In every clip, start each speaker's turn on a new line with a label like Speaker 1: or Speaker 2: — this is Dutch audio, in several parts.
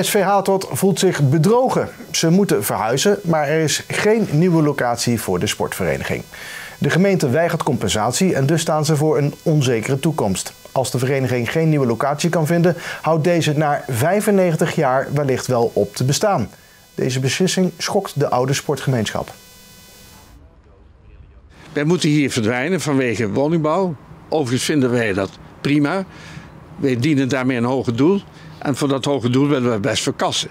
Speaker 1: SV Hatot voelt zich bedrogen. Ze moeten verhuizen, maar er is geen nieuwe locatie voor de sportvereniging. De gemeente weigert compensatie en dus staan ze voor een onzekere toekomst. Als de vereniging geen nieuwe locatie kan vinden, houdt deze na 95 jaar wellicht wel op te bestaan. Deze beslissing schokt de oude sportgemeenschap.
Speaker 2: Wij moeten hier verdwijnen vanwege woningbouw. Overigens vinden wij dat prima. Wij dienen daarmee een hoger doel. En voor dat hoge doel willen we best verkassen.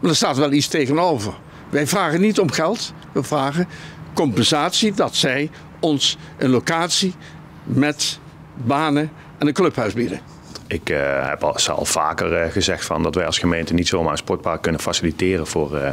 Speaker 2: Maar er staat wel iets tegenover. Wij vragen niet om geld. We vragen compensatie dat zij ons een locatie met banen en een clubhuis bieden.
Speaker 3: Ik uh, heb al, al vaker uh, gezegd van dat wij als gemeente niet zomaar een sportpark kunnen faciliteren voor, uh,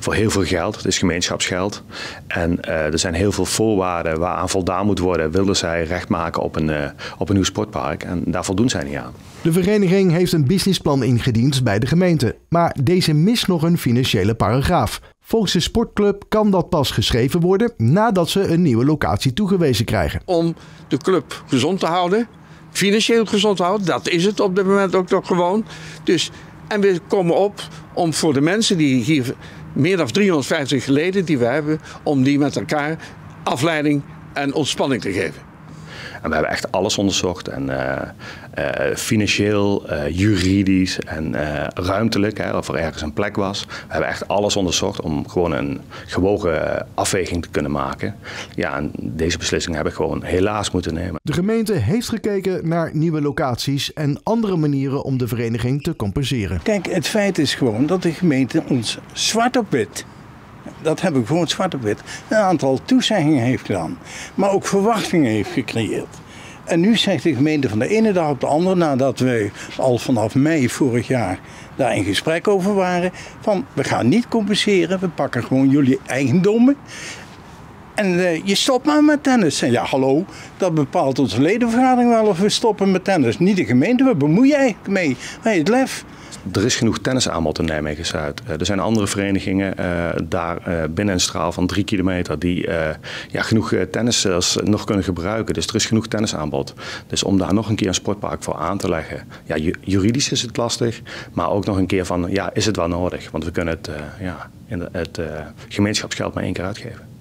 Speaker 3: voor heel veel geld. Het is gemeenschapsgeld. En er zijn heel veel voorwaarden waaraan voldaan moet worden. Wilden zij recht maken op een, op een nieuw sportpark. En daar voldoen zij niet aan.
Speaker 1: De vereniging heeft een businessplan ingediend bij de gemeente. Maar deze mist nog een financiële paragraaf. Volgens de sportclub kan dat pas geschreven worden nadat ze een nieuwe locatie toegewezen krijgen.
Speaker 2: Om de club gezond te houden financieel gezond houden. Dat is het op dit moment ook toch gewoon. Dus, en we komen op om voor de mensen die hier meer dan 350 leden die we hebben, om die met elkaar afleiding en ontspanning te geven.
Speaker 3: En we hebben echt alles onderzocht. En, uh, uh, financieel, uh, juridisch en ruimtelijk, hè, of er ergens een plek was. We hebben echt alles onderzocht om gewoon een gewogen afweging te kunnen maken. Ja, en deze beslissing heb ik gewoon helaas moeten nemen.
Speaker 1: De gemeente heeft gekeken naar nieuwe locaties en andere manieren om de vereniging te compenseren.
Speaker 4: Kijk, het feit is gewoon dat de gemeente ons zwart op wit dat heb ik gewoon zwart op wit, een aantal toezeggingen heeft gedaan. Maar ook verwachtingen heeft gecreëerd. En nu zegt de gemeente van de ene dag op de andere, nadat we al vanaf mei vorig jaar daar in gesprek over waren, van we gaan niet compenseren, we pakken gewoon jullie eigendommen. En uh, je stopt maar met tennis. En ja, hallo, dat bepaalt onze ledenvergadering wel of we stoppen met tennis. Niet de gemeente, we bemoeien eigenlijk mee. Wij het lef
Speaker 3: er is genoeg tennisaanbod in Nijmegen-Zuid. Eh, er zijn andere verenigingen uh, daar binnen een straal van drie kilometer die ja, genoeg tennissers nog kunnen gebruiken. Dus er is genoeg tennisaanbod. Dus om daar nog een keer een sportpark voor aan te leggen, ja, juridisch is het lastig, maar ook nog een keer van, ja, is het wel nodig? Want we kunnen het, ja, in het gemeenschapsgeld maar één keer uitgeven.